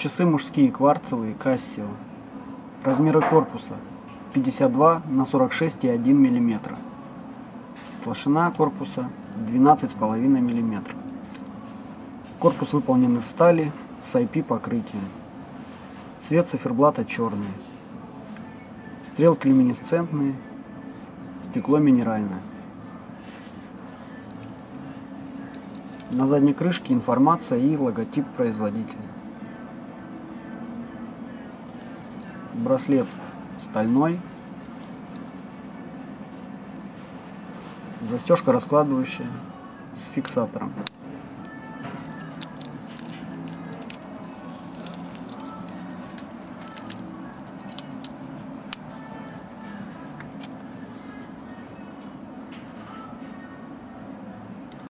Часы мужские, кварцевые, Casio. Размеры корпуса 52 на 46,1 мм. Толщина корпуса 12,5 мм. Корпус выполнен из стали с IP покрытием. Цвет циферблата черный. Стрелки люминесцентные. Стекло минеральное. На задней крышке информация и логотип производителя. Браслет стальной. Застежка раскладывающая с фиксатором.